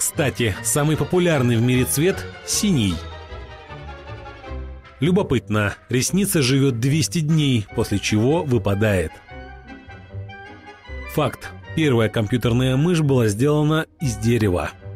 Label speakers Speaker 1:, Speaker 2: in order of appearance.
Speaker 1: Кстати, самый популярный в мире цвет – синий. Любопытно, ресница живет 200 дней, после чего выпадает. Факт. Первая компьютерная мышь была сделана из дерева –